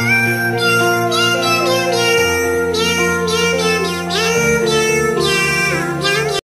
meow.